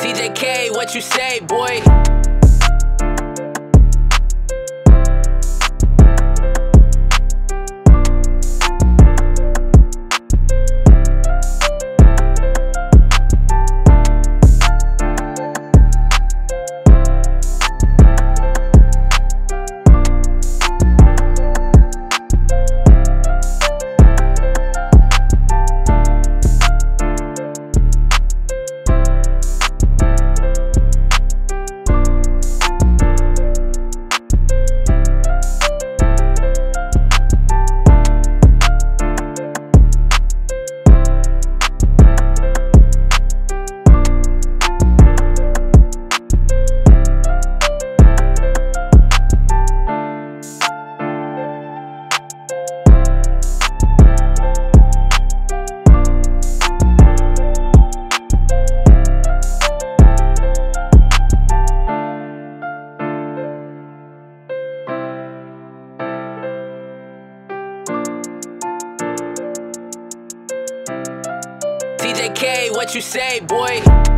TJK, what you say, boy? TJK, what you say, boy?